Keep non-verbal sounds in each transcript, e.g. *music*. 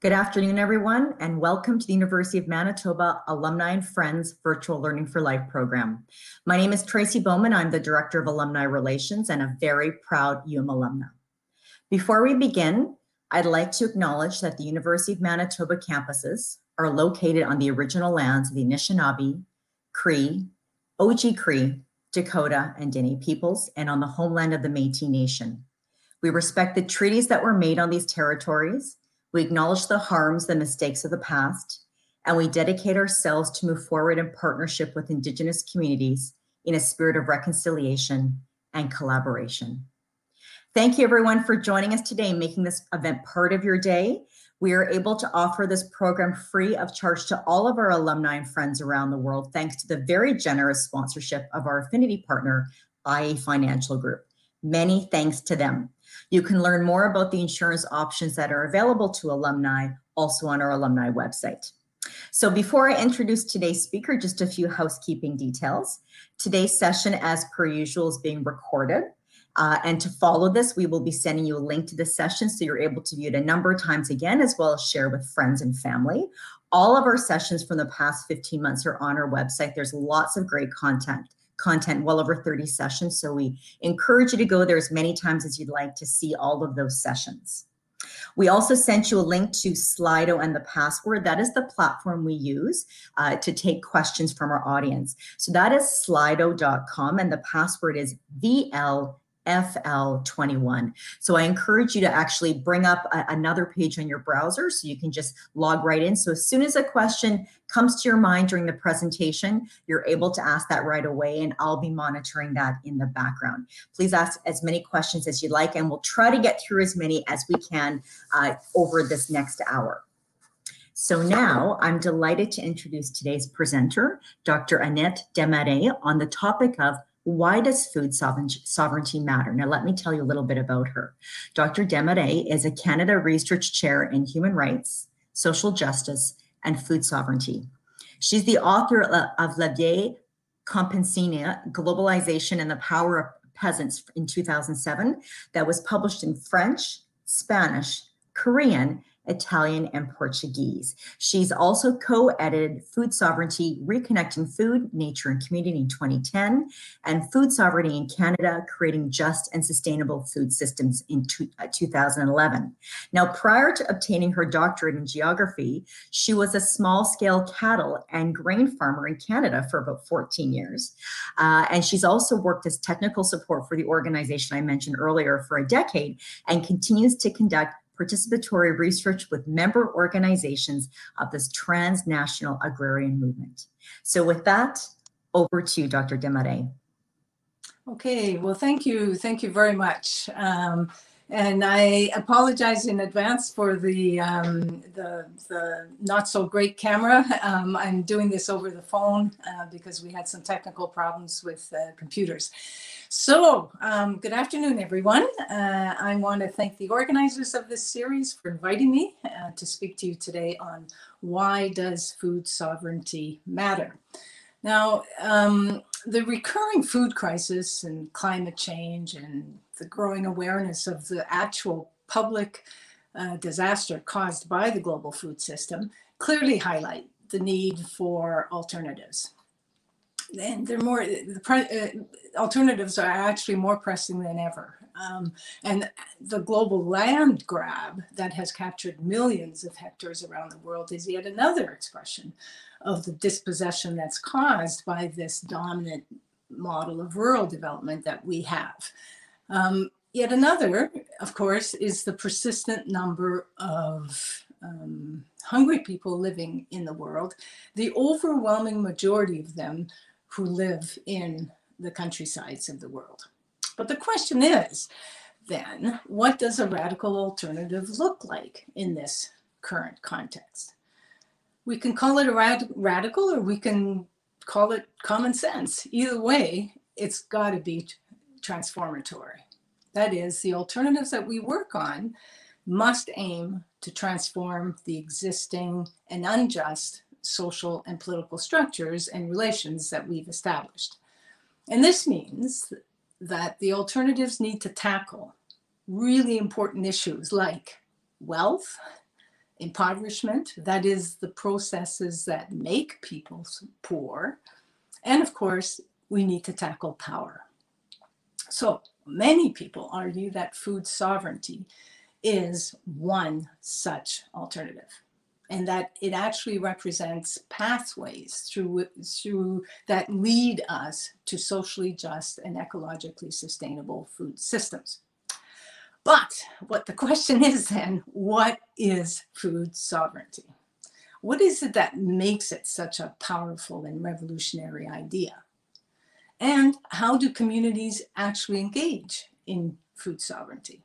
Good afternoon, everyone, and welcome to the University of Manitoba Alumni and Friends Virtual Learning for Life program. My name is Tracy Bowman. I'm the Director of Alumni Relations and a very proud UM alumna. Before we begin, I'd like to acknowledge that the University of Manitoba campuses are located on the original lands of the Anishinaabe, Cree, Oji Cree, Dakota, and Dene peoples, and on the homeland of the Métis Nation. We respect the treaties that were made on these territories we acknowledge the harms, the mistakes of the past, and we dedicate ourselves to move forward in partnership with Indigenous communities in a spirit of reconciliation and collaboration. Thank you, everyone, for joining us today and making this event part of your day. We are able to offer this program free of charge to all of our alumni and friends around the world, thanks to the very generous sponsorship of our affinity partner, IA Financial Group. Many thanks to them. You can learn more about the insurance options that are available to alumni also on our alumni website. So before I introduce today's speaker, just a few housekeeping details. Today's session, as per usual, is being recorded. Uh, and to follow this, we will be sending you a link to the session so you're able to view it a number of times again, as well as share with friends and family. All of our sessions from the past 15 months are on our website. There's lots of great content content, well over 30 sessions. So we encourage you to go there as many times as you'd like to see all of those sessions. We also sent you a link to Slido and the password. That is the platform we use uh, to take questions from our audience. So that is slido.com and the password is VL FL21. So I encourage you to actually bring up a, another page on your browser so you can just log right in. So as soon as a question comes to your mind during the presentation, you're able to ask that right away and I'll be monitoring that in the background. Please ask as many questions as you like and we'll try to get through as many as we can uh, over this next hour. So now I'm delighted to introduce today's presenter, Dr. Annette Desmarais, on the topic of why does food sovereignty matter? Now, let me tell you a little bit about her. Dr. Desmarais is a Canada Research Chair in Human Rights, Social Justice, and Food Sovereignty. She's the author of La Vía Campesina, Globalization and the Power of Peasants in 2007, that was published in French, Spanish, Korean, Italian, and Portuguese. She's also co edited Food Sovereignty Reconnecting Food, Nature, and Community in 2010, and Food Sovereignty in Canada Creating Just and Sustainable Food Systems in two, uh, 2011. Now, prior to obtaining her doctorate in geography, she was a small scale cattle and grain farmer in Canada for about 14 years. Uh, and she's also worked as technical support for the organization I mentioned earlier for a decade and continues to conduct participatory research with member organizations of this transnational agrarian movement. So with that, over to you, Dr. Desmarais. Okay, well, thank you. Thank you very much. Um, and I apologize in advance for the um, the, the, not so great camera. Um, I'm doing this over the phone uh, because we had some technical problems with uh, computers. So, um, good afternoon, everyone. Uh, I want to thank the organizers of this series for inviting me uh, to speak to you today on why does food sovereignty matter. Now, um, the recurring food crisis and climate change and the growing awareness of the actual public uh, disaster caused by the global food system clearly highlight the need for alternatives. And they're more, the uh, alternatives are actually more pressing than ever. Um, and the global land grab that has captured millions of hectares around the world is yet another expression of the dispossession that's caused by this dominant model of rural development that we have. Um, yet another, of course, is the persistent number of um, hungry people living in the world, the overwhelming majority of them who live in the countrysides of the world. But the question is then, what does a radical alternative look like in this current context? We can call it a rad- radical or we can call it common sense. Either way, it's got to be transformatory. That is, the alternatives that we work on must aim to transform the existing and unjust social and political structures and relations that we've established. And this means that the alternatives need to tackle really important issues like wealth, impoverishment, that is, the processes that make people poor. And of course, we need to tackle power. So many people argue that food sovereignty is one such alternative and that it actually represents pathways through, through that lead us to socially just and ecologically sustainable food systems. But what the question is then, what is food sovereignty? What is it that makes it such a powerful and revolutionary idea? And how do communities actually engage in food sovereignty?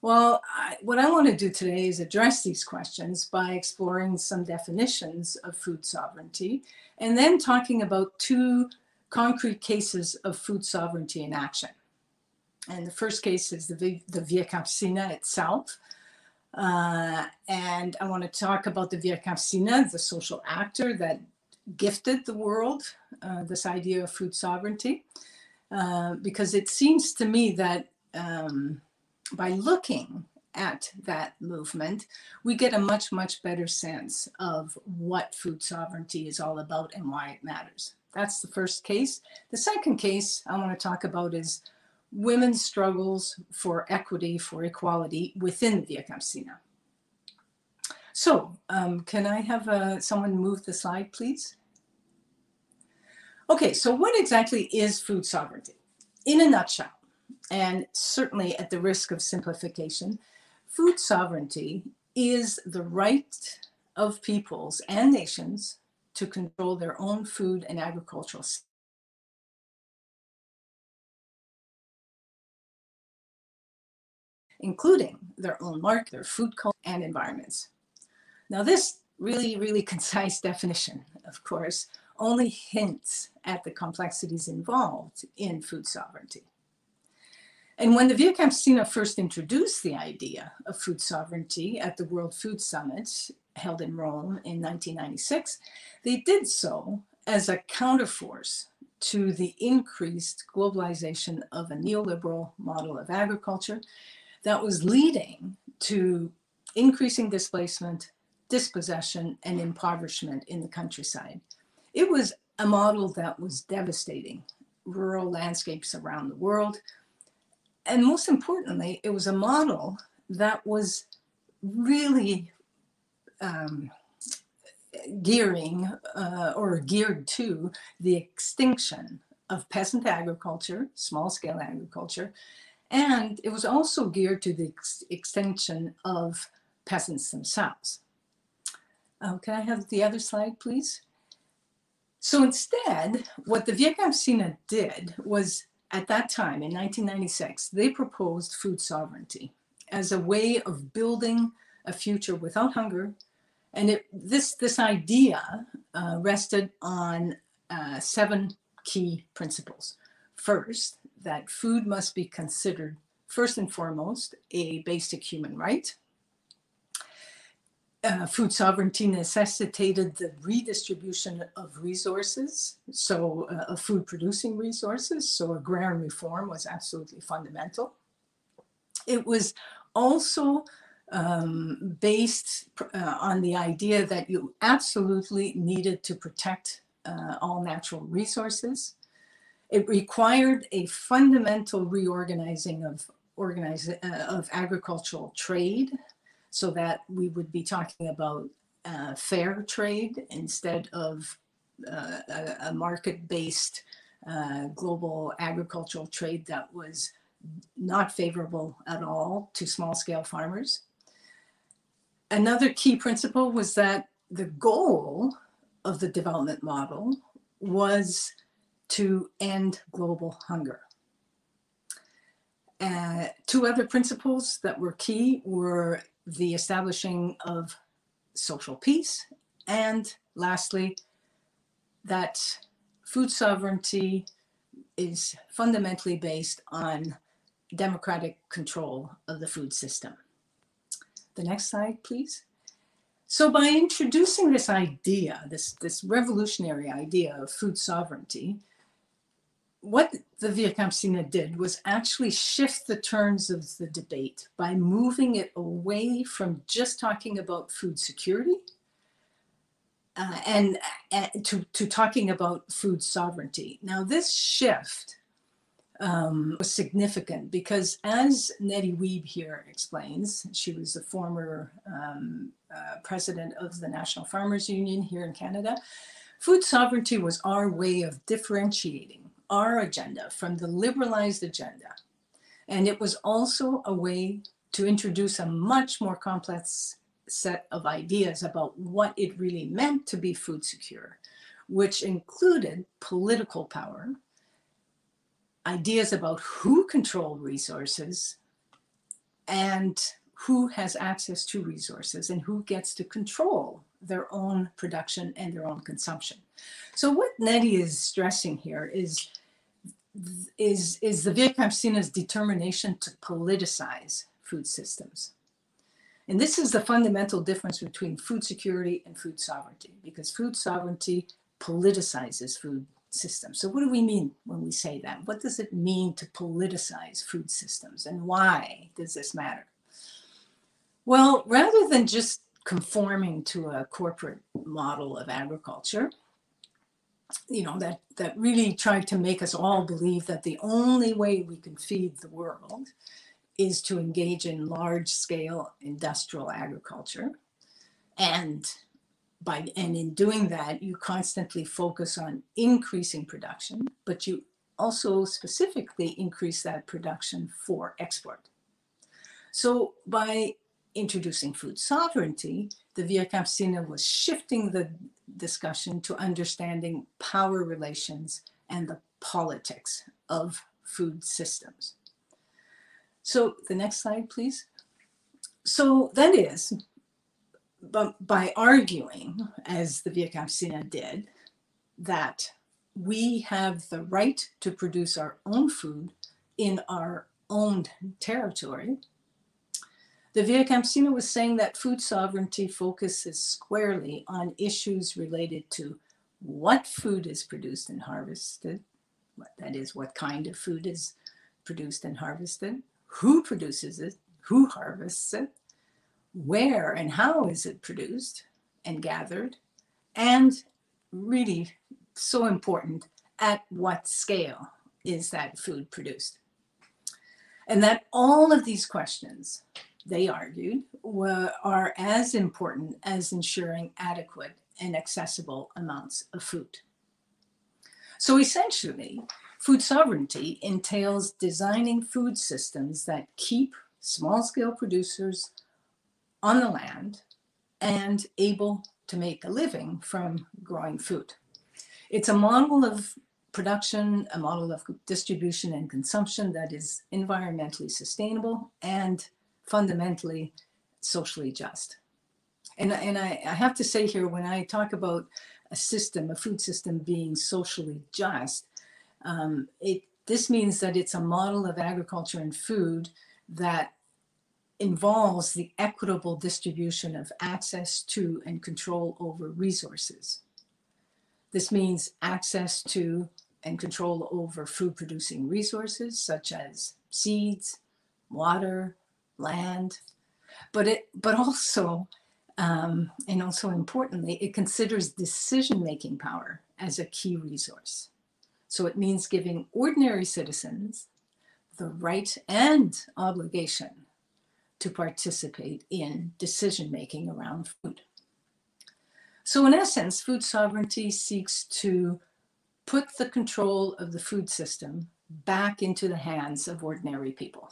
Well, I, what I want to do today is address these questions by exploring some definitions of food sovereignty and then talking about two concrete cases of food sovereignty in action. And the first case is the, the Via Campesina itself. Uh, and I want to talk about the Via Campesina, the social actor that gifted the world uh, this idea of food sovereignty, uh, because it seems to me that um, by looking at that movement, we get a much, much better sense of what food sovereignty is all about and why it matters. That's the first case. The second case I want to talk about is women's struggles for equity, for equality within the Via Campesina. So um, can I have uh, someone move the slide, please? Okay, so what exactly is food sovereignty? In a nutshell, and certainly at the risk of simplification, food sovereignty is the right of peoples and nations to control their own food and agricultural including their own market, their food culture, and environments. Now, this really, really concise definition, of course, only hints at the complexities involved in food sovereignty. And when the Via Campesina first introduced the idea of food sovereignty at the World Food Summit held in Rome in 1996, they did so as a counterforce to the increased globalization of a neoliberal model of agriculture that was leading to increasing displacement, dispossession, and impoverishment in the countryside. It was a model that was devastating rural landscapes around the world, and most importantly, it was a model that was really um, gearing uh, or geared to the extinction of peasant agriculture, small scale agriculture, and it was also geared to the ex extinction of peasants themselves. Uh, can I have the other slide, please? So instead, what the Campesina did was at that time, in 1996, they proposed food sovereignty as a way of building a future without hunger. And it, this, this idea uh, rested on uh, seven key principles. First, that food must be considered, first and foremost, a basic human right uh, food sovereignty necessitated the redistribution of resources, so uh, of food producing resources. So agrarian reform was absolutely fundamental. It was also um, based uh, on the idea that you absolutely needed to protect uh, all natural resources. It required a fundamental reorganizing of, organize, uh, of agricultural trade so that we would be talking about uh, fair trade instead of uh, a, a market-based uh, global agricultural trade that was not favorable at all to small-scale farmers. Another key principle was that the goal of the development model was to end global hunger. Uh, two other principles that were key were the establishing of social peace, and lastly, that food sovereignty is fundamentally based on democratic control of the food system. The next slide, please. So by introducing this idea, this, this revolutionary idea of food sovereignty, what the Via Campesina did was actually shift the turns of the debate by moving it away from just talking about food security uh, and uh, to, to talking about food sovereignty. Now, this shift um, was significant because, as Nettie Wiebe here explains, she was a former um, uh, president of the National Farmers Union here in Canada. Food sovereignty was our way of differentiating our agenda from the liberalized agenda. And it was also a way to introduce a much more complex set of ideas about what it really meant to be food secure, which included political power, ideas about who controlled resources, and who has access to resources and who gets to control their own production and their own consumption. So what Nettie is stressing here is is is the Campesina's determination to politicize food systems. And this is the fundamental difference between food security and food sovereignty, because food sovereignty politicizes food systems. So what do we mean when we say that? What does it mean to politicize food systems and why does this matter? Well, rather than just conforming to a corporate model of agriculture, you know, that, that really tried to make us all believe that the only way we can feed the world is to engage in large scale industrial agriculture. And by and in doing that, you constantly focus on increasing production, but you also specifically increase that production for export. So by introducing food sovereignty, the Via Campesina was shifting the discussion to understanding power relations and the politics of food systems. So the next slide, please. So that is, but by arguing, as the Via Campesina did, that we have the right to produce our own food in our own territory, the Via Campesina was saying that food sovereignty focuses squarely on issues related to what food is produced and harvested, that is, what kind of food is produced and harvested, who produces it, who harvests it, where and how is it produced and gathered, and really so important, at what scale is that food produced? And that all of these questions they argued, were, are as important as ensuring adequate and accessible amounts of food. So essentially, food sovereignty entails designing food systems that keep small scale producers on the land and able to make a living from growing food. It's a model of production, a model of distribution and consumption that is environmentally sustainable and fundamentally socially just. And, and I, I have to say here, when I talk about a system, a food system being socially just, um, it, this means that it's a model of agriculture and food that involves the equitable distribution of access to and control over resources. This means access to and control over food producing resources such as seeds, water, land, but it but also um, and also importantly, it considers decision making power as a key resource. So it means giving ordinary citizens the right and obligation to participate in decision making around food. So, in essence, food sovereignty seeks to put the control of the food system back into the hands of ordinary people.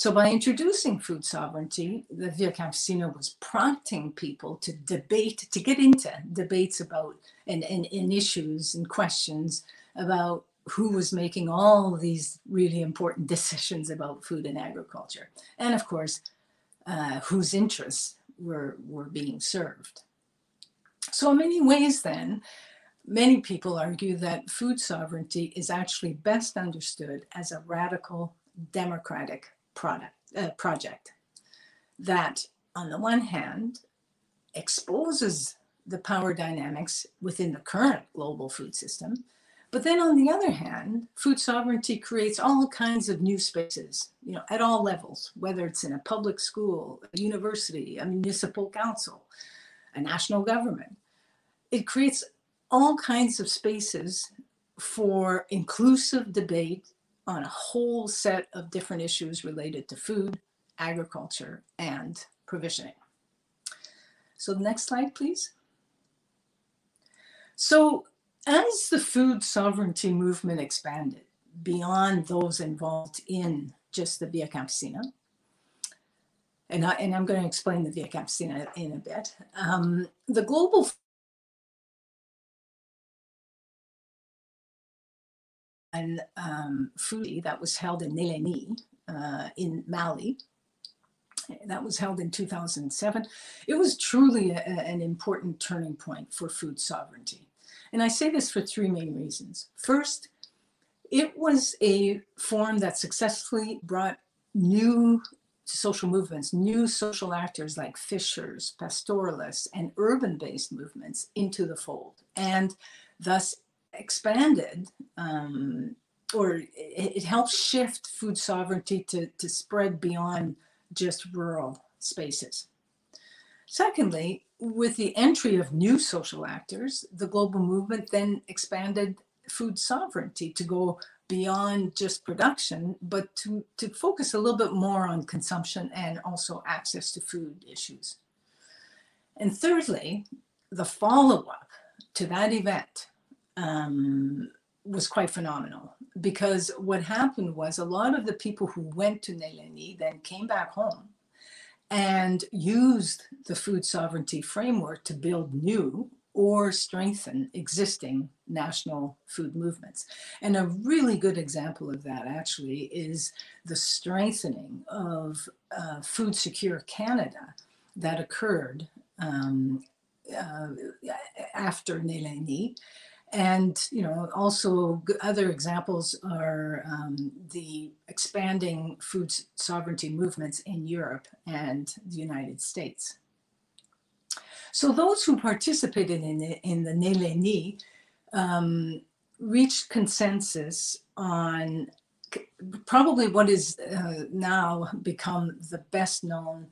So by introducing food sovereignty, the Via Campesina was prompting people to debate, to get into debates about and, and, and issues and questions about who was making all these really important *laughs* decisions about food and agriculture. And of course, uh, whose interests were, were being served. So in many ways then, many people argue that food sovereignty is actually best understood as a radical democratic product, uh, project that, on the one hand, exposes the power dynamics within the current global food system, But then on the other hand, food sovereignty creates all kinds of new spaces, you know, at all levels, whether it's in a public school, a university, a municipal council, a national government. It creates all kinds of spaces for inclusive debate on a whole set of different issues related to food, agriculture, and provisioning. So next slide, please. So as the food sovereignty movement expanded beyond those involved in just the Via Campesina, and, I, and I'm going to explain the Via Campesina in a bit, um, the global um, food that was held in Nyéléni uh, in Mali. That was held in 2007. It was truly a, an important turning point for food sovereignty. And I say this for three main reasons. First, it was a forum that successfully brought new social movements, new social actors like fishers, pastoralists, and urban based movements into the fold, and thus expanded um, or it, it helps shift food sovereignty to, to spread beyond just rural spaces. Secondly, with the entry of new social actors, the global movement then expanded food sovereignty to go beyond just production, but to, to focus a little bit more on consumption and also access to food issues. And thirdly, the follow up to that event um, was quite phenomenal because what happened was a lot of the people who went to Nyéléni then came back home and used the food sovereignty framework to build new or strengthen existing national food movements. And a really good example of that actually is the strengthening of uh, Food Secure Canada that occurred um, uh, after Nyéléni and you know, also other examples are um, the expanding food sovereignty movements in Europe and the United States. So those who participated in the, in the Nyéléni um, reached consensus on probably what is uh, now become the best known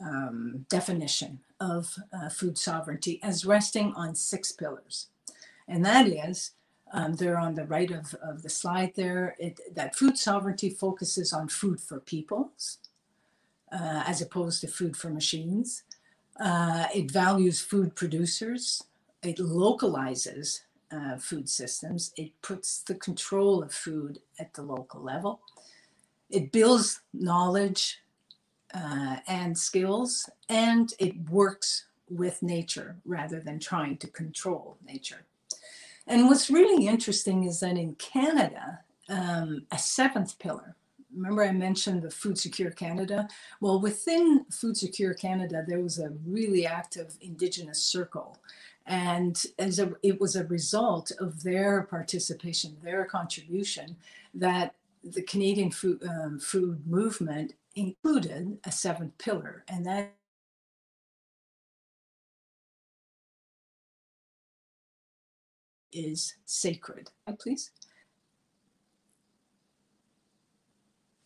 um, definition of uh, food sovereignty as resting on six pillars and that is um, they're on the right of, of the slide there, it, that food sovereignty focuses on food for peoples uh, as opposed to food for machines. Uh, it values food producers. It localizes uh, food systems. It puts the control of food at the local level. It builds knowledge uh, and skills, and it works with nature rather than trying to control nature. And what's really interesting is that in Canada, um, a seventh pillar, remember I mentioned the Food Secure Canada? Well, within Food Secure Canada, there was a really active Indigenous circle. And as a, it was a result of their participation, their contribution, that the Canadian food, um, food movement included a seventh pillar, and that is sacred. Please.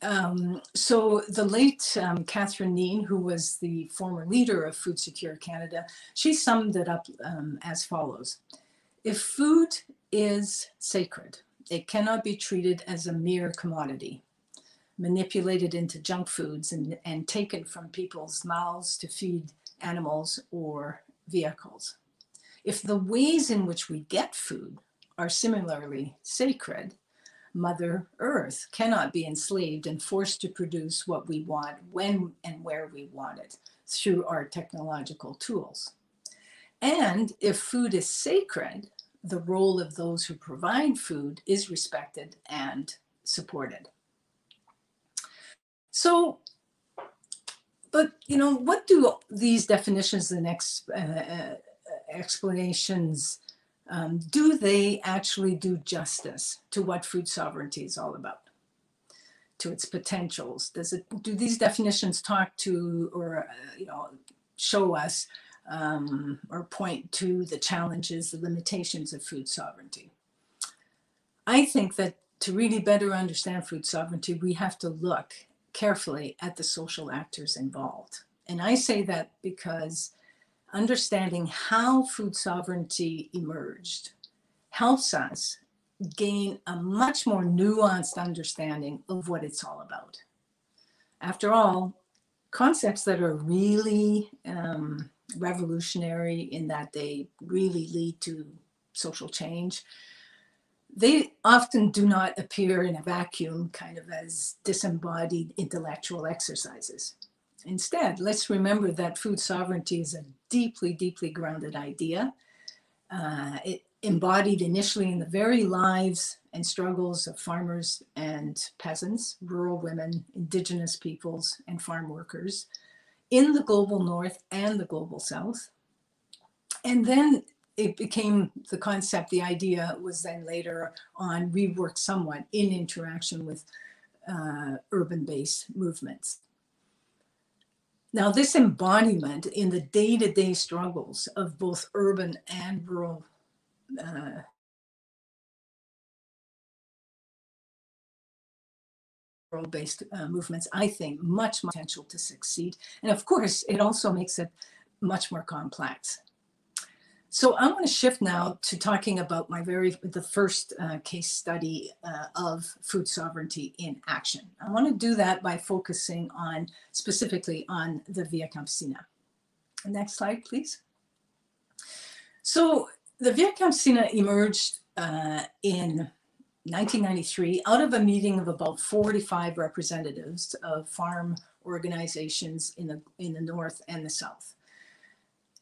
Um, so the late um, Cathleen Kneen, who was the former leader of Food Secure Canada, she summed it up um, as follows. If food is sacred, it cannot be treated as a mere commodity, manipulated into junk foods and, and taken from people's mouths to feed animals or vehicles. If the ways in which we get food are similarly sacred, Mother Earth cannot be enslaved and forced to produce what we want when and where we want it through our technological tools. And if food is sacred, the role of those who provide food is respected and supported. So, but you know, what do these definitions the next uh, uh, explanations, um, do they actually do justice to what food sovereignty is all about? To its potentials? Does it do these definitions talk to or uh, you know show us um, or point to the challenges, the limitations of food sovereignty? I think that to really better understand food sovereignty, we have to look carefully at the social actors involved. And I say that because understanding how food sovereignty emerged helps us gain a much more nuanced understanding of what it's all about. After all, concepts that are really um, revolutionary in that they really lead to social change, they often do not appear in a vacuum, kind of as disembodied intellectual exercises. Instead, let's remember that food sovereignty is a deeply, deeply grounded idea. Uh, it embodied initially in the very lives and struggles of farmers and peasants, rural women, indigenous peoples, and farm workers in the global north and the global south. And then it became the concept, the idea was then later on reworked somewhat in interaction with uh, urban based movements. Now, this embodiment in the day to day struggles of both urban and rural uh, based uh, movements, I think, much potential to succeed. And of course, it also makes it much more complex. So I want to shift now to talking about my very the first uh, case study uh, of food sovereignty in action. I want to do that by focusing on specifically on the Via Campesina. Next slide, please. So the Via Campesina emerged uh, in 1993 out of a meeting of about 45 representatives of farm organizations in the, in the North and the South.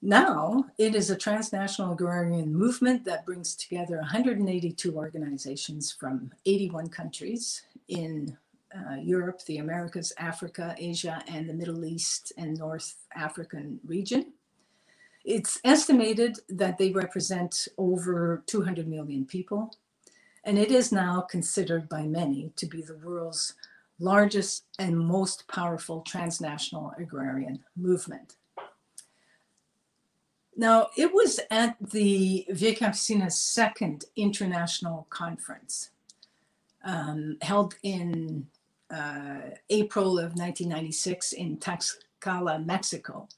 Now it is a transnational agrarian movement that brings together 182 organizations from 81 countries in uh, Europe, the Americas, Africa, Asia, and the Middle East and North African region. It's estimated that they represent over 200 million people, and it is now considered by many to be the world's largest and most powerful transnational agrarian movement. Now, it was at the Via Campesina's second international conference um, held in uh, April of 1996 in Tlaxcala, Mexico,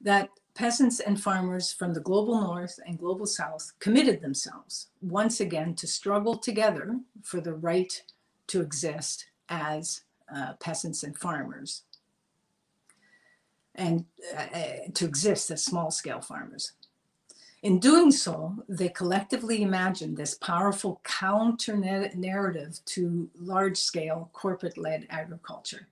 that peasants and farmers from the global north and global south committed themselves once again to struggle together for the right to exist as uh, peasants and farmers and uh, uh to exist as small scale farmers. In doing so, they collectively imagined this powerful counter narrative to large scale corporate led agriculture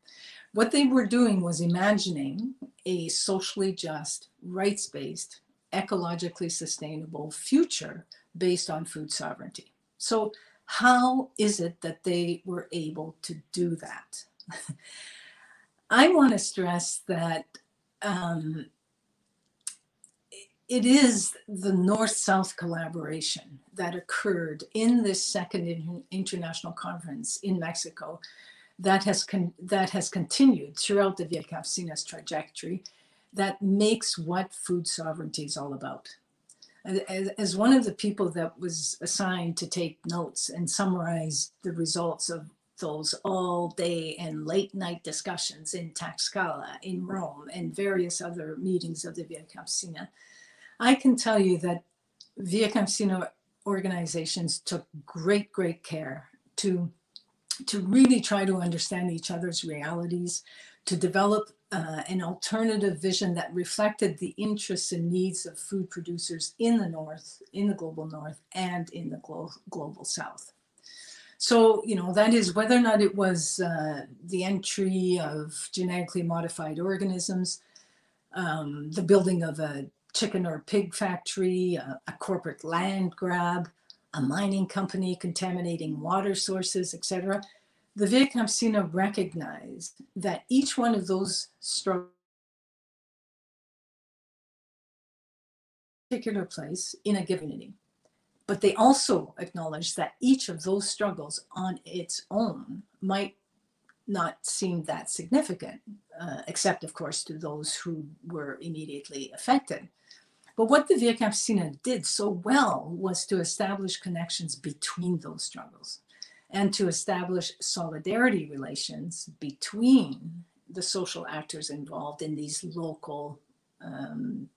what they were doing was imagining a socially just, rights based, ecologically sustainable future based on food sovereignty. So, how is it that they were able to do that? *laughs* I want to stress that um, it is the North South collaboration that occurred in this second international conference in Mexico that has that has continued throughout the Via trajectory that makes what food sovereignty is all about. As, as one of the people that was assigned to take notes and summarize the results of those all day and late night discussions in Tlaxcala, in Rome, and various other meetings of the Via Campesina, I can tell you that Via Campesina organizations took great, great care to to really try to understand each other's realities, to develop uh, an alternative vision that reflected the interests and needs of food producers in the North, in the global North, and in the glo- global South. So, you know, that is whether or not it was uh, the entry of genetically modified organisms, um, the building of a chicken or pig factory, a, a corporate land grab, a mining company contaminating water sources, etc., the Via Campesina recognized that each one of those struggles particular place in a given community. But they also acknowledged that each of those struggles on its own might not seem that significant, uh, except, of course, to those who were immediately affected. But what the Via Campesina did so well was to establish connections between those struggles and to establish solidarity relations between the social actors involved in these local um,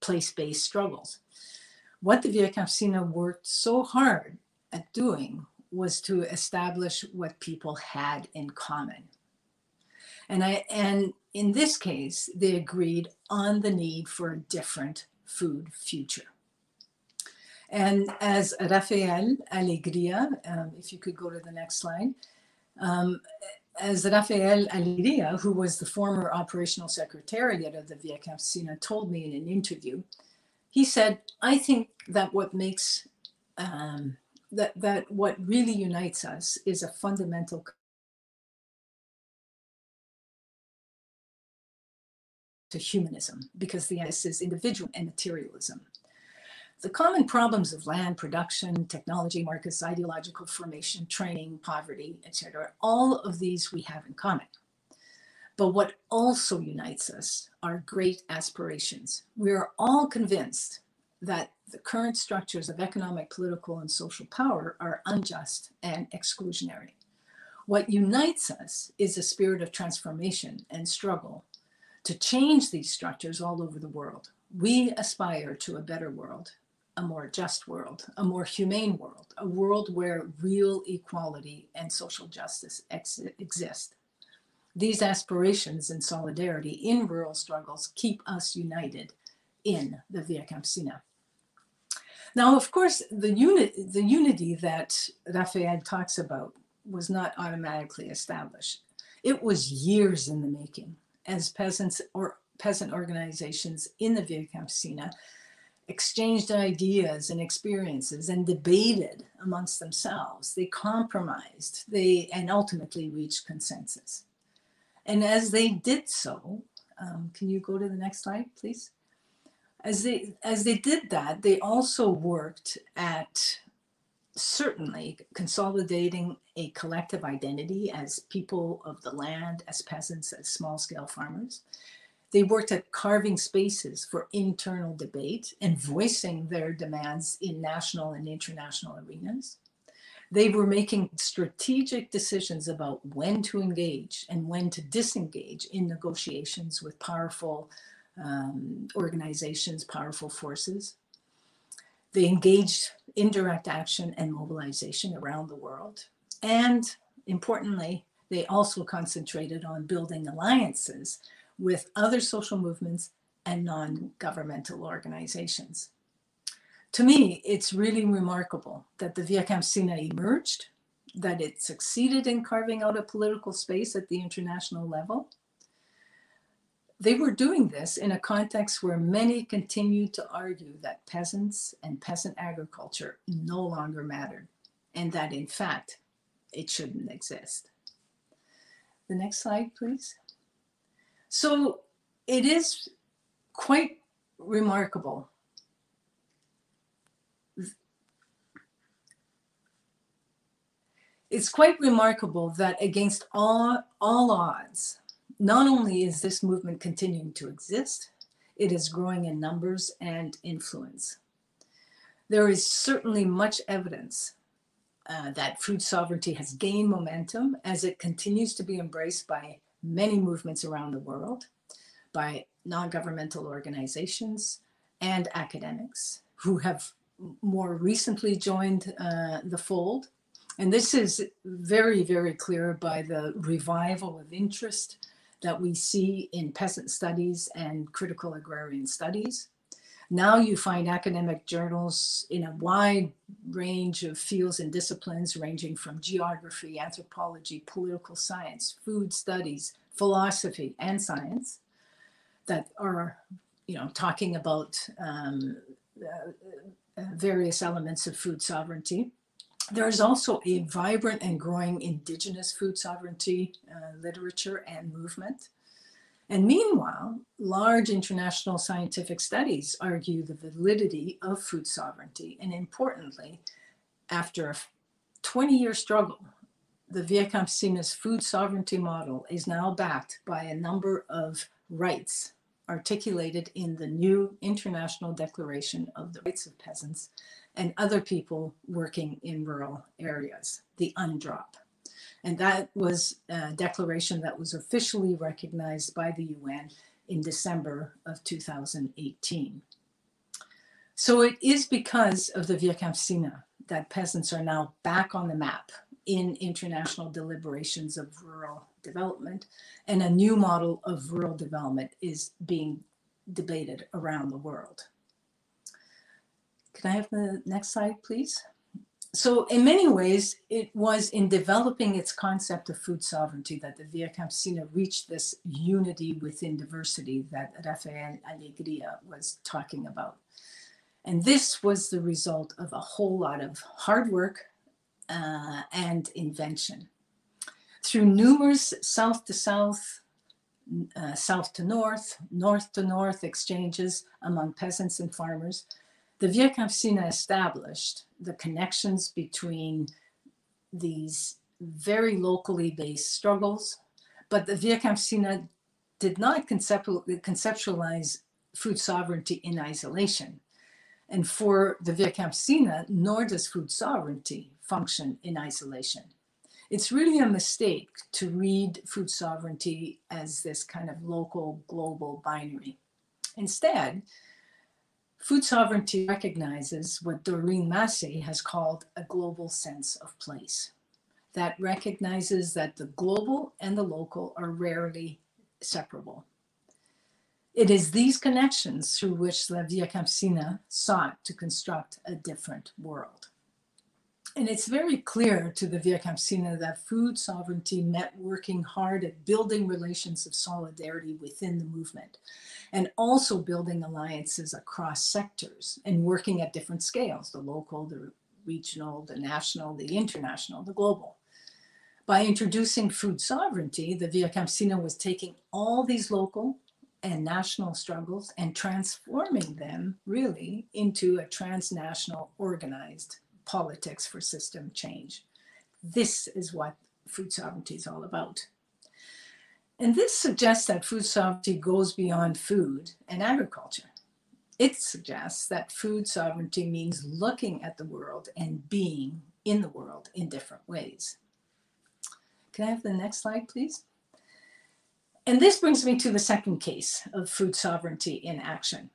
place-based struggles. What the Via worked so hard at doing was to establish what people had in common. And I and in this case, they agreed on the need for a different food future. And as Rafael Alegria, um, if you could go to the next slide, um, as Rafael Alegria, who was the former operational secretariat of the Via Campesina, told me in an interview, he said, I think that what makes, um, that, that what really unites us is a fundamental to humanism, because the S is individual and materialism. The common problems of land production, technology markets, ideological formation, training, poverty, etc., all of these we have in common. But what also unites us are great aspirations. We are all convinced that the current structures of economic, political, and social power are unjust and exclusionary. What unites us is a spirit of transformation and struggle to change these structures all over the world. We aspire to a better world, a more just world, a more humane world, a world where real equality and social justice ex exist. These aspirations and solidarity in rural struggles keep us united in the Via Campesina. Now, of course, the, uni the unity that Rafael talks about was not automatically established. It was years in the making as peasants or peasant organizations in the Via Campesina exchanged ideas and experiences and debated amongst themselves. They compromised, they and ultimately reached consensus. And as they did so, um, can you go to the next slide, please? As they, as they did that, they also worked at certainly consolidating a collective identity as people of the land, as peasants, as small scale farmers. They worked at carving spaces for internal debate and voicing their demands in national and international arenas. They were making strategic decisions about when to engage and when to disengage in negotiations with powerful um, organizations, powerful forces. They engaged in direct action and mobilization around the world. And importantly, they also concentrated on building alliances with other social movements and non-governmental organizations to me, it's really remarkable that the Via Campesina emerged, that it succeeded in carving out a political space at the international level. They were doing this in a context where many continued to argue that peasants and peasant agriculture no longer mattered, and that in fact, it shouldn't exist. The next slide, please. So it is quite remarkable it's quite remarkable that against all, all odds, not only is this movement continuing to exist, it is growing in numbers and influence. There is certainly much evidence uh, that food sovereignty has gained momentum as it continues to be embraced by many movements around the world, by non-governmental organizations and academics who have more recently joined uh, the fold and this is very, very clear by the revival of interest that we see in peasant studies and critical agrarian studies. Now you find academic journals in a wide range of fields and disciplines ranging from geography, anthropology, political science, food studies, philosophy, and science that are, you know, talking about um, uh, uh, various elements of food sovereignty. There's also a vibrant and growing indigenous food sovereignty uh, literature and movement. And meanwhile, large international scientific studies argue the validity of food sovereignty. And importantly, after a 20 year struggle, the Via Campesina's food sovereignty model is now backed by a number of rights articulated in the new International Declaration of the Rights of Peasants and Other People Working in Rural Areas, the UNDROP. And that was a declaration that was officially recognized by the UN in December of 2018. So it is because of the Via Campesina that peasants are now back on the map in international deliberations of rural development, and a new model of rural development is being debated around the world. Can I have the next slide, please? So in many ways, it was in developing its concept of food sovereignty that the Via Campesina reached this unity within diversity that Rafael Alegria was talking about. And this was the result of a whole lot of hard work uh, and invention. Through numerous south to south, uh, south to north, north to north exchanges among peasants and farmers, the Via Campesina established the connections between these very locally based struggles, but the Via Campesina did not conceptualize food sovereignty in isolation. And for the Via Campesina, nor does food sovereignty function in isolation. It's really a mistake to read food sovereignty as this kind of local global binary. Instead, food sovereignty recognizes what Doreen Massey has called a global sense of place that recognizes that the global and the local are rarely separable. It is these connections through which La Via Campesina sought to construct a different world. And it's very clear to the Via Campesina that food sovereignty meant working hard at building relations of solidarity within the movement and also building alliances across sectors and working at different scales the local, the regional, the national, the international, the global. By introducing food sovereignty, the Via Campesina was taking all these local and national struggles and transforming them really into a transnational organized politics for system change. This is what food sovereignty is all about. And this suggests that food sovereignty goes beyond food and agriculture. It suggests that food sovereignty means looking at the world and being in the world in different ways. Can I have the next slide, please? And this brings me to the second case of food sovereignty in action.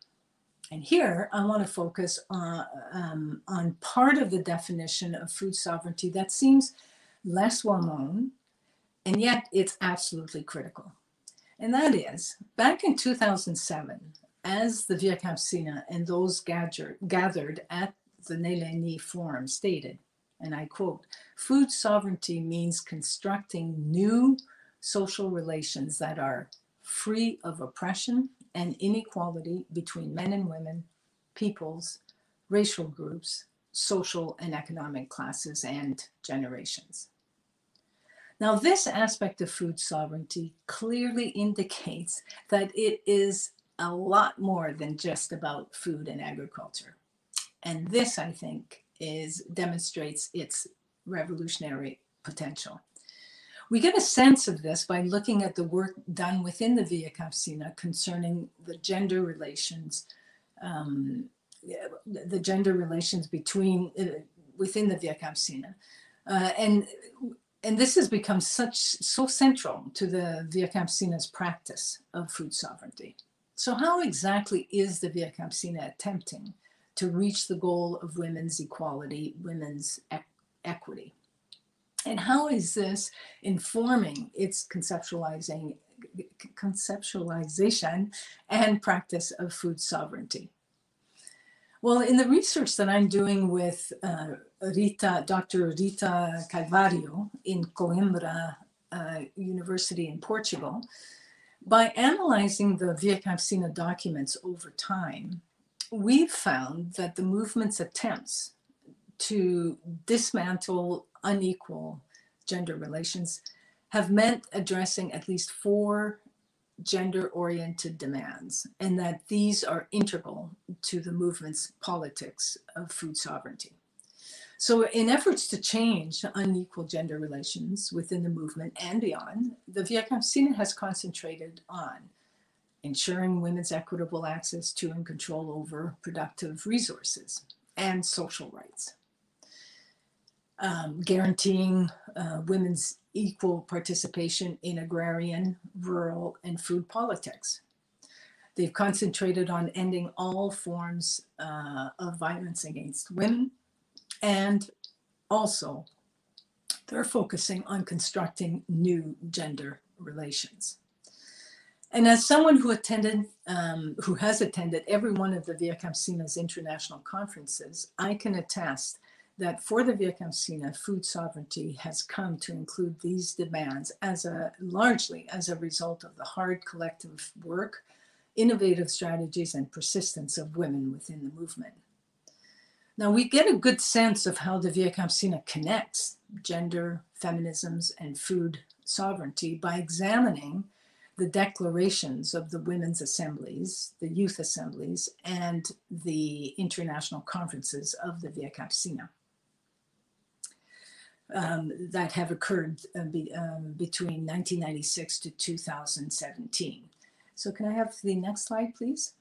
And here I want to focus on, um, on part of the definition of food sovereignty that seems less well known, and yet it's absolutely critical. And that is, back in 2007, as the Via Campesina and those gather, gathered at the Nyéléni Forum stated, and I quote, food sovereignty means constructing new social relations that are free of oppression and inequality between men and women, peoples, racial groups, social and economic classes, and generations. Now, this aspect of food sovereignty clearly indicates that it is a lot more than just about food and agriculture. And this, I think, is demonstrates its revolutionary potential. We get a sense of this by looking at the work done within the Via Campesina concerning the gender relations, um, the gender relations between uh, within the Via Campesina. Uh, and and this has become such so central to the Via Campesina's practice of food sovereignty. So how exactly is the Via Campesina attempting to reach the goal of women's equality, women's equity? And how is this informing its conceptualizing conceptualization and practice of food sovereignty? Well, in the research that I'm doing with uh, Rita, Dr. Rita Calvario in Coimbra uh, University in Portugal, by analyzing the Via Campesina documents over time, we've found that the movement's attempts to dismantle unequal gender relations have meant addressing at least four gender oriented demands, and that these are integral to the movement's politics of food sovereignty. So, in efforts to change unequal gender relations within the movement and beyond, the Via Campesina has concentrated on ensuring women's equitable access to and control over productive resources and social rights, um, guaranteeing uh, women's equal participation in agrarian, rural, and food politics. They've concentrated on ending all forms uh, of violence against women and also they're focusing on constructing new gender relations. And as someone who attended, um, who has attended every one of the Via Campesina's international conferences, I can attest that for the Via Campesina, food sovereignty has come to include these demands as a largely as a result of the hard collective work, innovative strategies, and persistence of women within the movement. Now we get a good sense of how the Via Campesina connects gender, feminisms, and food sovereignty by examining the declarations of the women's assemblies, the youth assemblies, and the international conferences of the Via Campesina um, that have occurred uh, be, um, between 1996 to 2017. So can I have the next slide, please?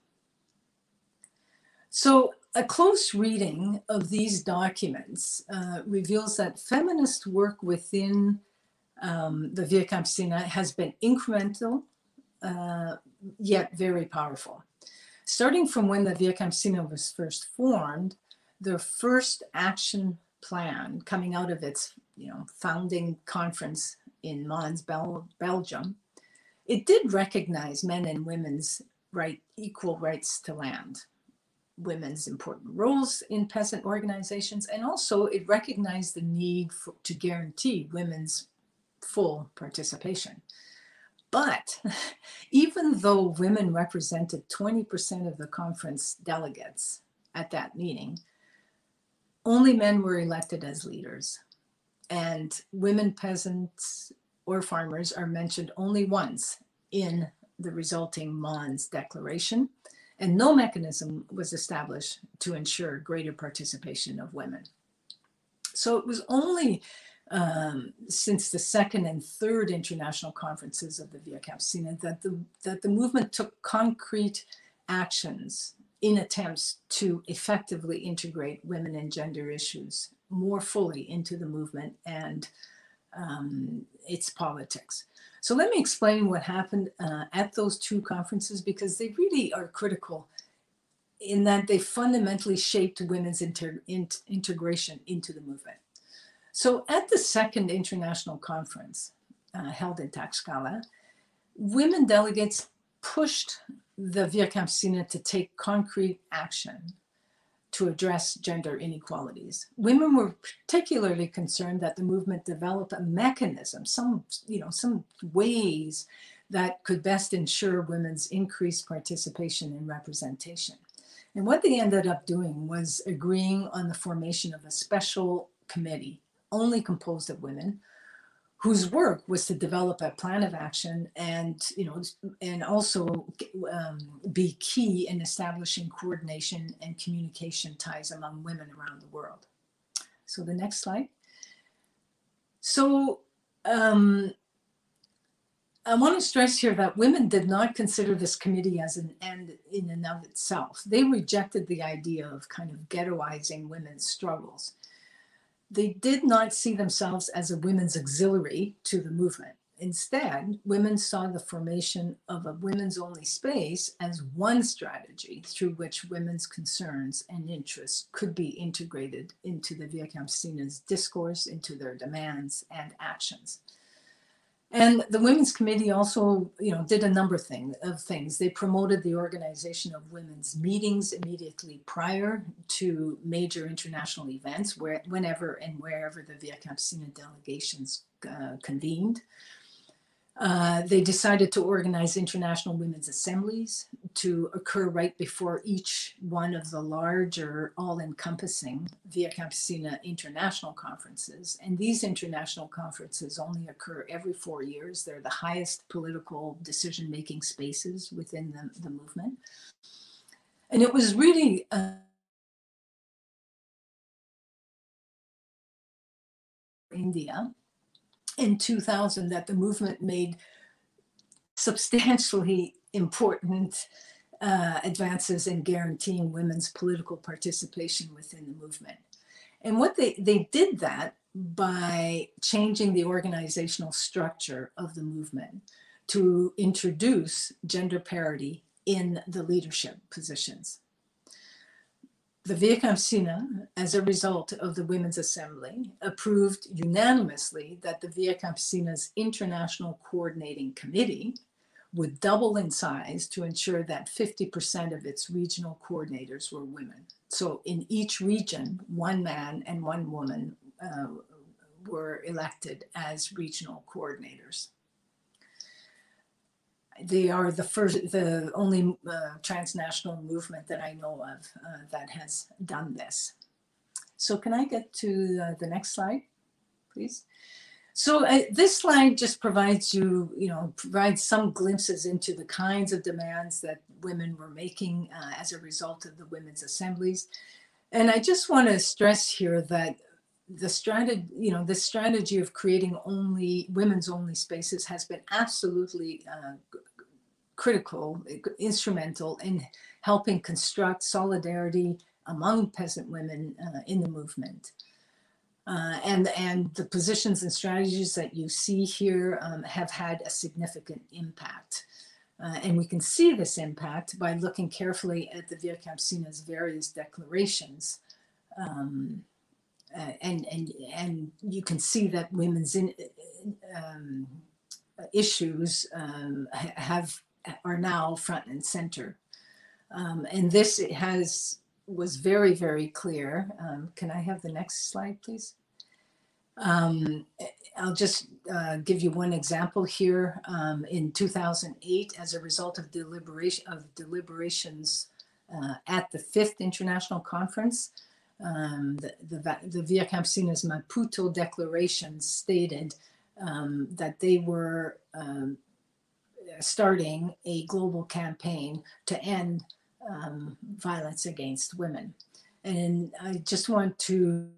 So a close reading of these documents uh, reveals that feminist work within um, the Via Campesina has been incremental, uh, yet very powerful. Starting from when the Via Campesina was first formed, the first action plan coming out of its you know, founding conference in Mons, Bel- Belgium, it did recognize men and women's right equal rights to land women's important roles in peasant organizations, and also it recognized the need for, to guarantee women's full participation. But *laughs* even though women represented 20% of the conference delegates at that meeting, only men were elected as leaders. And women peasants or farmers are mentioned only once in the resulting Mons Declaration and no mechanism was established to ensure greater participation of women. So it was only um, since the second and third international conferences of the Via Campesina that the, that the movement took concrete actions in attempts to effectively integrate women and gender issues more fully into the movement and um, its politics. So let me explain what happened uh, at those two conferences because they really are critical in that they fundamentally shaped women's inter- in- integration into the movement. So at the second international conference uh, held in Tlaxcala, women delegates pushed the Via Campesina to take concrete action to address gender inequalities. Women were particularly concerned that the movement develop a mechanism, some, you know, some ways that could best ensure women's increased participation and representation. And what they ended up doing was agreeing on the formation of a special committee only composed of women whose work was to develop a plan of action and you know and also um, be key in establishing coordination and communication ties among women around the world. So the next slide. So um, I want to stress here that women did not consider this committee as an end in and of itself. They rejected the idea of kind of ghettoizing women's struggles they did not see themselves as a women's auxiliary to the movement. Instead, women saw the formation of a women's only space as one strategy through which women's concerns and interests could be integrated into the Via Campesina's discourse, into their demands and actions. And the Women's Committee also, you know, did a number of, thing, of things. They promoted the organization of women's meetings immediately prior to major international events, where, whenever and wherever the Via Campesina delegations uh, convened. Uh, they decided to organize international women's assemblies to occur right before each one of the larger, all encompassing Via Campesina international conferences. And these international conferences only occur every four years. They're the highest political decision making spaces within the, the movement. And it was really uh, India in 2000 that the movement made substantially important uh, advances in guaranteeing women's political participation within the movement. And what they, they did that by changing the organizational structure of the movement to introduce gender parity in the leadership positions. The Via Campesina, as a result of the Women's Assembly, approved unanimously that the Via Campesina's International Coordinating Committee would double in size to ensure that 50% of its regional coordinators were women. So in each region, one man and one woman uh, were elected as regional coordinators. They are the first, the only uh, transnational movement that I know of uh, that has done this. So can I get to uh, the next slide, please? So uh, this slide just provides you, you know, provides some glimpses into the kinds of demands that women were making uh, as a result of the women's assemblies. And I just want to stress here that the strategy, you know, the strategy of creating only women's only spaces has been absolutely uh, critical, instrumental in helping construct solidarity among peasant women uh, in the movement. Uh, and, and the positions and strategies that you see here um, have had a significant impact. Uh, and we can see this impact by looking carefully at the Via Campesina's various declarations. Um, uh, and, and, and you can see that women's in, um, issues um, have are now front and center. Um, and this has was very, very clear. Um, can I have the next slide, please? Um, I'll just uh, give you one example here. Um, in 2008, as a result of deliberation of deliberations uh, at the fifth international conference, um, the, the, the Via Campesina's Maputo Declaration stated um, that they were um, starting a global campaign to end um, violence against women. And I just want to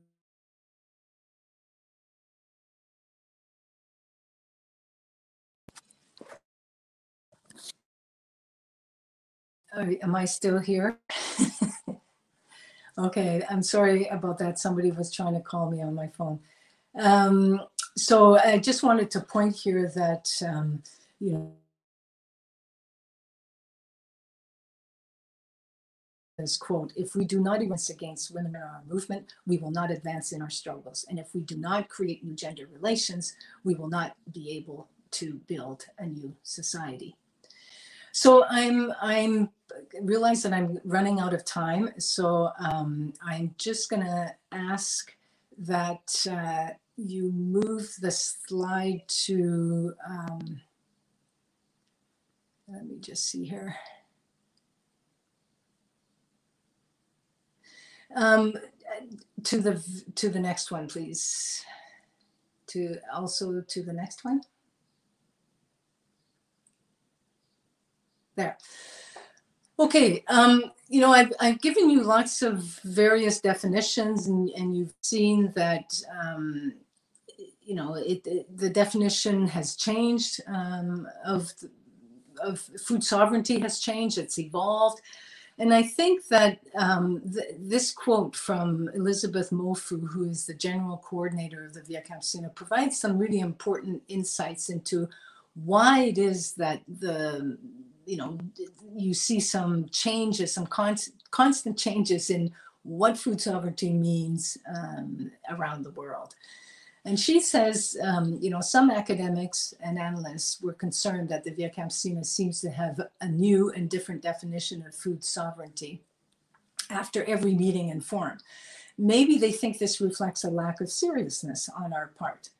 am I still here? *laughs* okay, I'm sorry about that. Somebody was trying to call me on my phone. Um, so I just wanted to point here that, um, you know, this quote, if we do not advance against women in our movement, we will not advance in our struggles. And if we do not create new gender relations, we will not be able to build a new society. So I'm I'm realize that I'm running out of time. So um, I'm just gonna ask that uh, you move the slide to. Um, let me just see here. Um, to the to the next one, please. To also to the next one. There. Okay, um, you know, I've, I've given you lots of various definitions and, and you've seen that, um, you know, it, it, the definition has changed um, of, of food sovereignty has changed, it's evolved. And I think that um, th this quote from Elizabeth Mpofu, who is the general coordinator of the Via Campesina, provides some really important insights into why it is that the you know, you see some changes, some constant changes in what food sovereignty means um, around the world. And she says, um, you know, some academics and analysts were concerned that the Via Campesina seems to have a new and different definition of food sovereignty after every meeting and forum. Maybe they think this reflects a lack of seriousness on our part,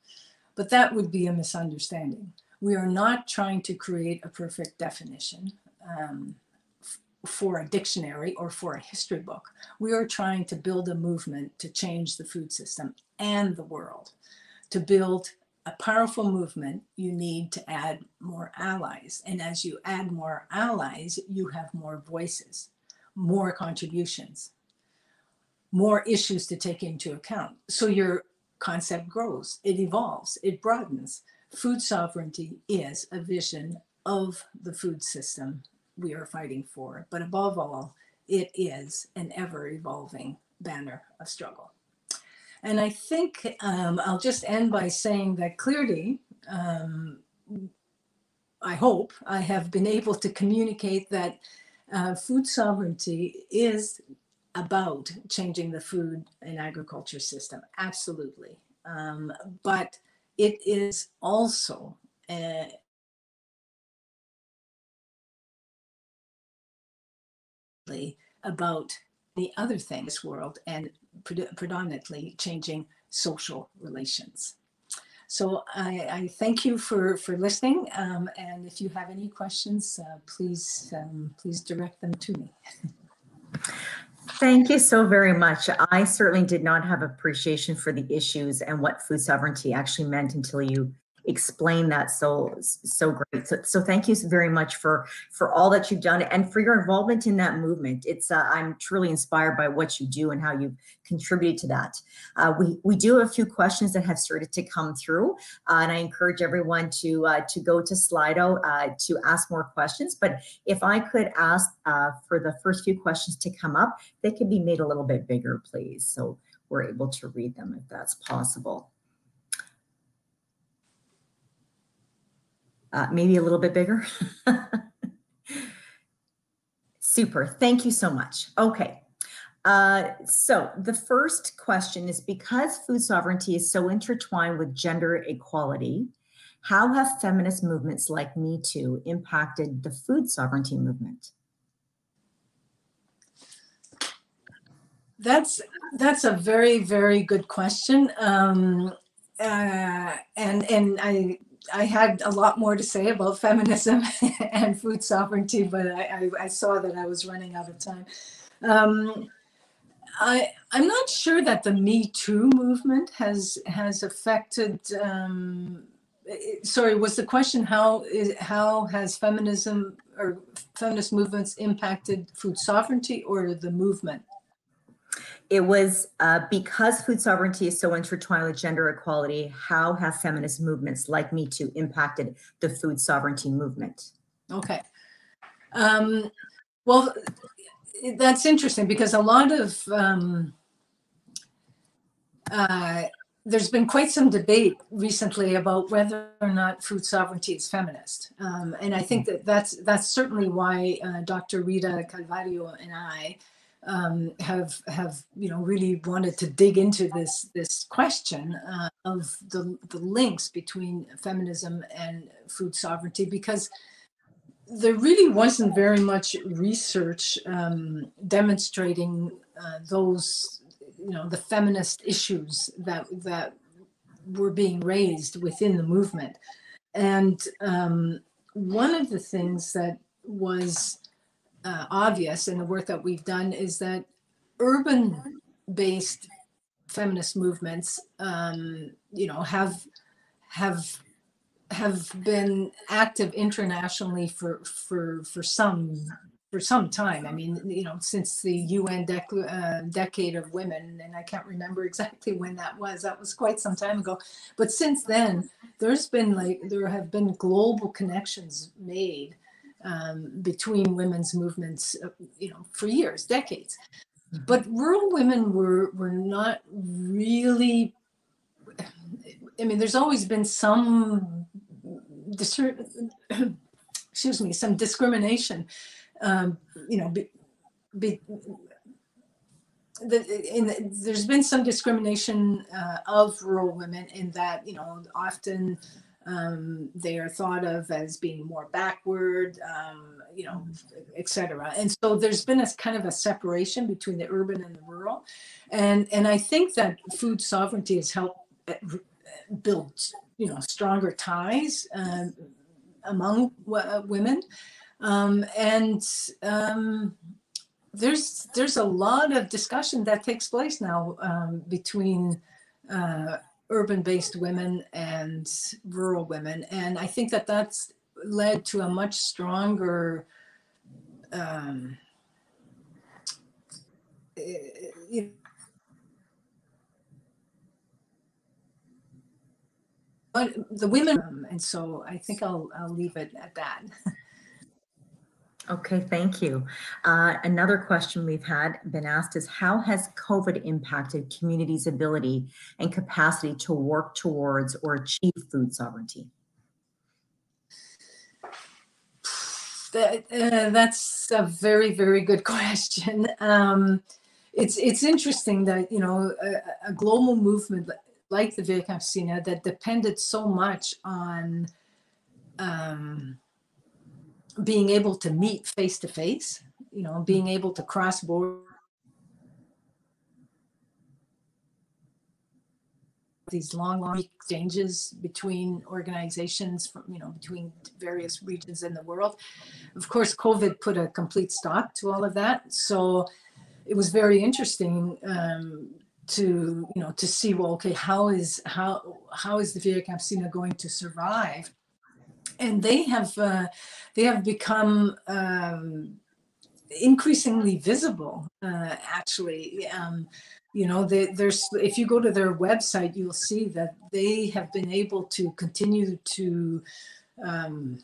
but that would be a misunderstanding we are not trying to create a perfect definition um, for a dictionary or for a history book. We are trying to build a movement to change the food system and the world. To build a powerful movement, you need to add more allies. And as you add more allies, you have more voices, more contributions, more issues to take into account. So your concept grows, it evolves, it broadens food sovereignty is a vision of the food system we are fighting for. But above all, it is an ever evolving banner of struggle. And I think um, I'll just end by saying that clearly, um, I hope I have been able to communicate that uh, food sovereignty is about changing the food and agriculture system, absolutely. Um, but it is also uh, about the other things world and pre- predominantly changing social relations. So I, I, thank you for, for listening. Um, and if you have any questions, uh, please, um, please direct them to me. *laughs* Thank you so very much. I certainly did not have appreciation for the issues and what food sovereignty actually meant until you explain that so so great. So, so thank you very much for for all that you've done and for your involvement in that movement. It's uh, I'm truly inspired by what you do and how you've contributed to that. Uh, we we do have a few questions that have started to come through, uh, and I encourage everyone to uh, to go to Slido uh, to ask more questions. But if I could ask uh, for the first few questions to come up, they could be made a little bit bigger, please, so we're able to read them if that's possible. Uh, maybe a little bit bigger. Super. Thank you so much. Okay. Uh, so the first question is because food sovereignty is so intertwined with gender equality, how have feminist movements like Me Too impacted the food sovereignty movement? That's that's a very very good question, um, uh, and and I I had a lot more to say about feminism *laughs* and food sovereignty, but I, I, I, saw that I was running out of time. Um, I, I'm not sure that the Me Too movement has has affected. Um, sorry, was the question how is how has feminism or feminist movements impacted food sovereignty or the movement? It was uh, because food sovereignty is so intertwined with gender equality, how have feminist movements like Me Too impacted the food sovereignty movement? Okay. Um, well, that's interesting because a lot of um, uh, there's been quite some debate recently about whether or not food sovereignty is feminist, um, and I think that that's that's certainly why uh, Dr. Rita Calvario and I um, have have you know really wanted to dig into this this question uh, of the the links between feminism and food sovereignty because there really wasn't very much research um, demonstrating uh, those you know the feminist issues that that were being raised within the movement. And um, one of the things that was uh, obvious in the work that we've done is that urban based feminist movements um, you know have have have been active internationally for for for some for some time. I mean, you know, since the UN dec- uh, decade of women, and I can't remember exactly when that was. That was quite some time ago. But since then, there's been like there have been global connections made um, between women's movements, uh, you know, for years, decades. Mm-hmm. But rural women were were not really. I mean, there's always been some, *clears throat* excuse me, some discrimination. Um, you know, be, be, the, in the, there's been some discrimination uh, of rural women in that you know often um, they are thought of as being more backward, um, you know, etc. And so there's been a kind of a separation between the urban and the rural, and and I think that food sovereignty has helped uh, build, you know, stronger ties um, among uh, women, um, and um, there's there's a lot of discussion that takes place now um, between. Uh, urban based women and rural women. And I think that that's led to a much stronger um, you but the women, um, and so I think I'll, I'll leave it at that. *laughs* Okay, thank you. Uh, another question we've had been asked is how has COVID impacted communities' ability and capacity to work towards or achieve food sovereignty? That, uh, that's a very, very good *laughs* question. Um, it's it's interesting that you know a, a global movement like the Campesina that depended so much on um, being able to meet face to face, you know, being able to cross border. These long, long exchanges between organizations from, you know, between various regions in the world. Of course, COVID put a complete stop to all of that. So it was very interesting um, to, you know, to see, well, okay, how is how how is the Via Campesina going to survive and they have uh, they have become um, increasingly visible. Uh, actually, um, you know, they, there's if you go to their website, you'll see that they have been able to continue to um,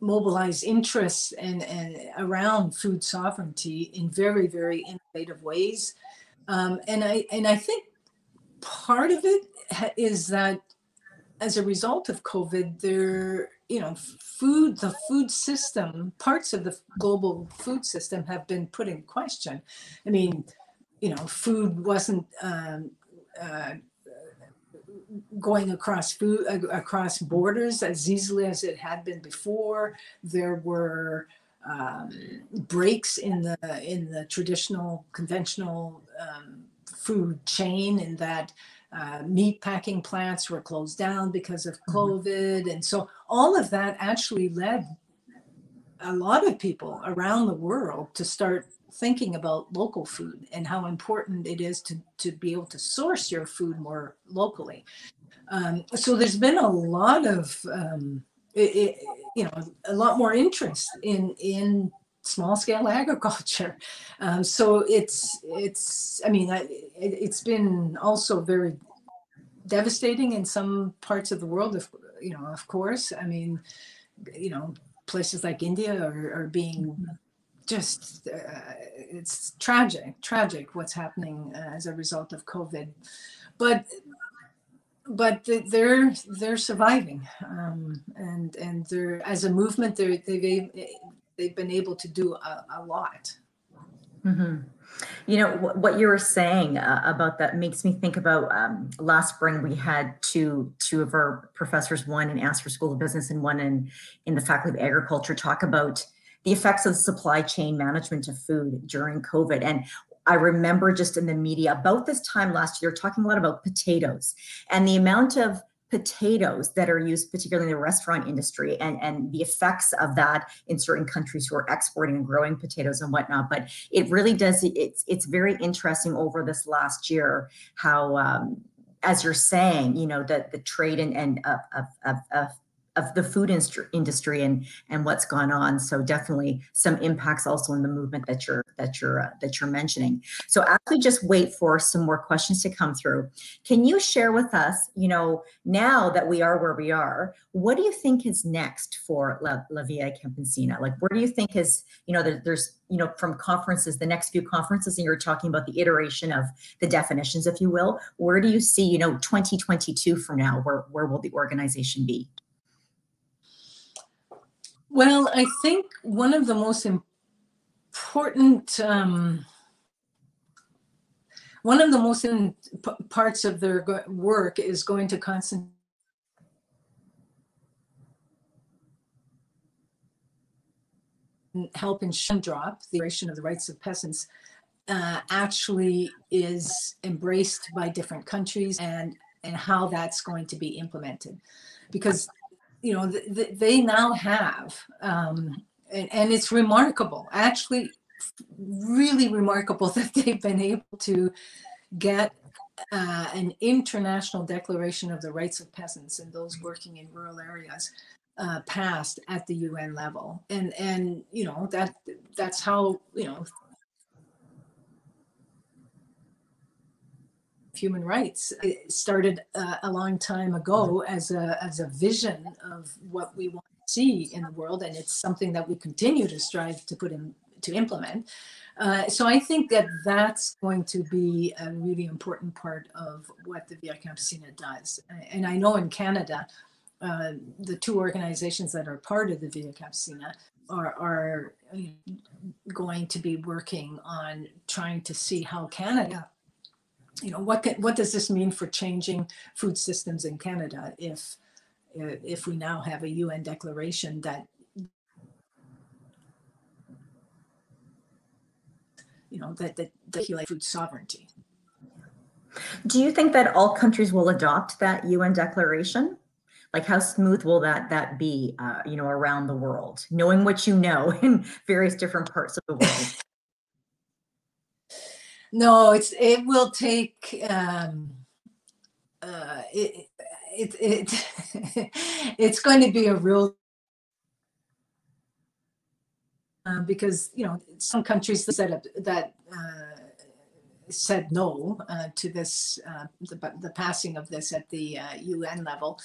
mobilize interest and, and around food sovereignty in very very innovative ways. Um, and I and I think part of it is that as a result of COVID, there you know, food, the food system, parts of the global food system have been put in question. I mean, you know, food wasn't um, uh, going across food uh, across borders as easily as it had been before. There were um, breaks in the in the traditional conventional um, food chain in that uh, meat packing plants were closed down because of mm-hmm. COVID. And so all of that actually led a lot of people around the world to start thinking about local food and how important it is to, to be able to source your food more locally. Um, so there's been a lot of, um, it, it, you know, a lot more interest in, in small scale *laughs* agriculture. Um, so it's it's I mean I, it, has been also very devastating in some parts of the world. You know, of course, I mean, you know, places like India are, are being just uh, it's tragic, tragic what's happening uh, as a result of COVID, but but they're they're surviving um, and and they're as a movement they're they've they've been able to do a, a lot. Mm-hmm. You know what you were saying uh, about that makes me think about um, last spring we had two two of our professors, one in Asper School of Business and one in in the Faculty of Agriculture, talk about the effects of supply chain management of food during COVID. And I remember just in the media about this time last year talking a lot about potatoes and the amount of potatoes that are used particularly in the restaurant industry and, and the effects of that in certain countries who are exporting and growing potatoes and whatnot. But it really does it's it's very interesting over this last year how um, as you're saying you know the the trade and, and of, of, of of the food industry and and what's gone on. So definitely some impacts also in the movement that you're that you're uh, that you're mentioning. So as we just wait for some more questions to come through can you share with us you know now that we are where we are what do you think is next for la, la via campesina? Like where do you think is you know there, there's you know from conferences the next few conferences and you're talking about the iteration of the definitions if you will where do you see you know 2022 from now where where will the organization be well, I think one of the most important um, one of the most in, parts of their work is going to concentrate help in drop the duration of the rights of peasants uh, actually is embraced by different countries and and how that's going to be implemented. Because you know, th- th- they now have, um, and, and it's remarkable, actually, really remarkable *laughs* that they've been able to get uh, an international declaration of the rights of peasants and those working in rural areas uh, passed at the UN level, and and you know that that's how you know human rights. It started uh, a long time ago as a as a vision of what we want to see in the world, and it's something that we continue to strive to put in to implement. Uh, so I think that that's going to be a really important part of what the Via Campesina does. And I know in Canada, uh, the two organizations that are part of the Via Campesina are, are going to be working on trying to see how Canada, you know, what can, what does this mean for changing food systems in Canada if if we now have a UN declaration that you know that that, that food sovereignty. Do you think that all countries will adopt that UN declaration? Like, how smooth will that that be? Uh, you know, around the world, knowing what you know *laughs* in various different parts of the world. No, it's it will take. Um, uh, it, it, it *laughs* it's going to be a real uh, because you know some countries that that uh, said no uh, to this uh, the, the, passing of this at the UN uh, level,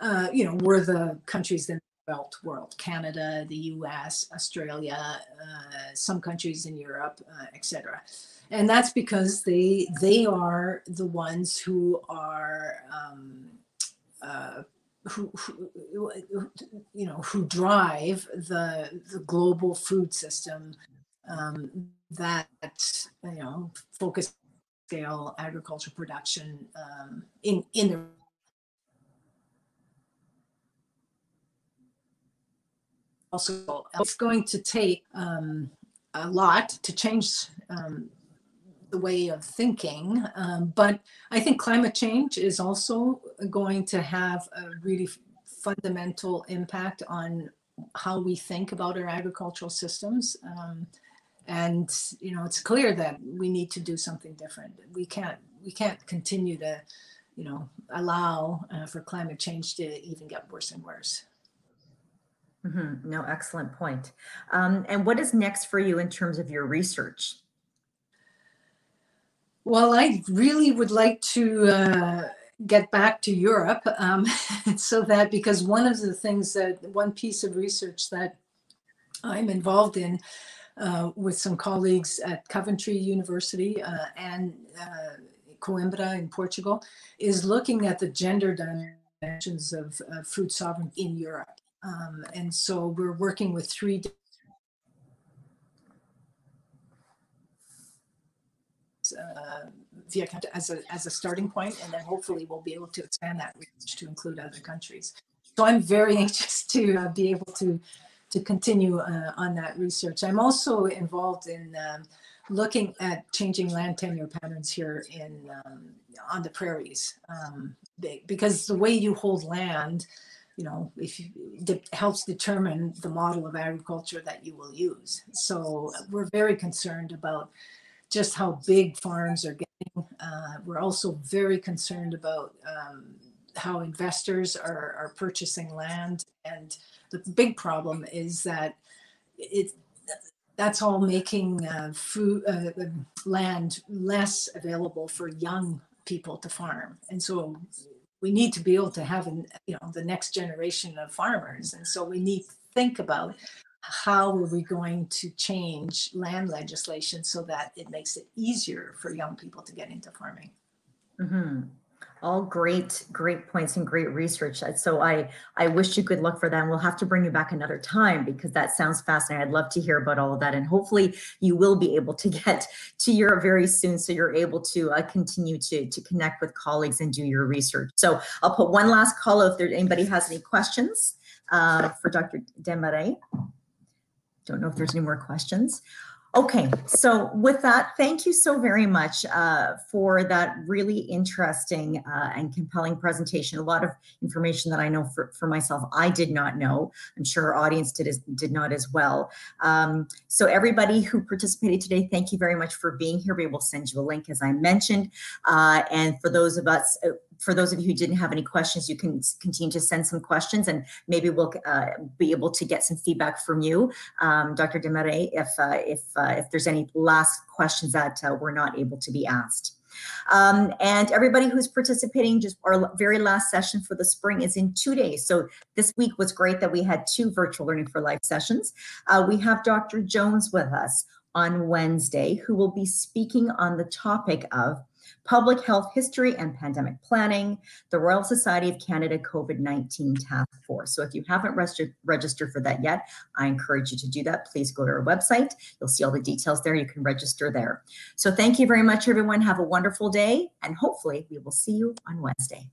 uh, you know, were the countries in the developed world: Canada, the U.S., Australia, some countries in Europe, etc. And that's because they they are the ones who are um, who, who, you know who drive the the global food system um, that you know focus scale agriculture production um, in in the also it's going to take um, a lot to change um, the way of thinking. Um, but I think climate change is also going to have a really fundamental impact on how we think about our agricultural systems. Um, and you know, it's clear that we need to do something different. We can't we can't continue to, you know, allow uh, for climate change to even get worse and worse. Mm-hmm. No, excellent point. Um, and what is next for you in terms of your research? Well, I really would like to uh, get back to Europe um, *laughs* so that because one of the things that one piece of research that I'm involved in uh, with some colleagues at Coventry University uh, and uh, Coimbra in Portugal is looking at the gender dimensions of food sovereignty in Europe. Um, and so we're working with three uh, via as a, as a starting point, and then hopefully we'll be able to expand that reach to include other countries. So I'm very *laughs* anxious to uh, be able to to continue uh, on that research. I'm also involved in um, looking at changing land tenure patterns here in um, on the prairies um, because the way you hold land you know, if you, de- helps determine the model of agriculture that you will use. So we're very concerned about just how big farms are getting. Uh, we're also very concerned about um, how investors are, are purchasing land. And the big problem is that it that's all making uh, food uh, land less available for young people to farm. And so we need to be able to have you know the next generation of farmers. And so we need to think about how are we going to change land legislation so that it makes it easier for young people to get into farming? Mm-hmm. All great, great points and great research. Uh, so I, I wish you good luck for that. And we'll have to bring you back another time because that sounds fascinating. I'd love to hear about all of that. And hopefully you will be able to *laughs* get to Europe very soon. So you're able to uh, continue to, to connect with colleagues and do your research. So I'll put one last call if there anybody has any questions uh, for Dr. Desmarais. Don't know if there's any more questions. Okay, so with that, thank you so very much uh, for that really interesting uh, and compelling presentation. A lot of information that I know for, for myself, I did not know. I'm sure our audience did, did not as well. Um, so everybody who participated today, thank you very much for being here. We will send you a link as I mentioned. Uh, and for those of us uh, for those of you who didn't have any questions, you can continue to send some questions and maybe we'll uh, be able to get some feedback from you, um, Dr. Desmarais, if, uh, if, uh, if there's any last questions that uh, were not able to be asked. Um, and everybody who's participating, just our very last session for the spring is in two days. So this week was great that we had two virtual learning for life sessions. Uh, we have Dr. Jones with us on Wednesday, who will be speaking on the topic of Public Health History and Pandemic Planning, the Royal Society of Canada COVID 19 Task Force. So if you haven't registered, registered for that yet, I encourage you to do that. Please go to our website. You'll see all the details there. You can register there. So thank you very much, everyone. Have a wonderful day, and hopefully, we will see you on Wednesday.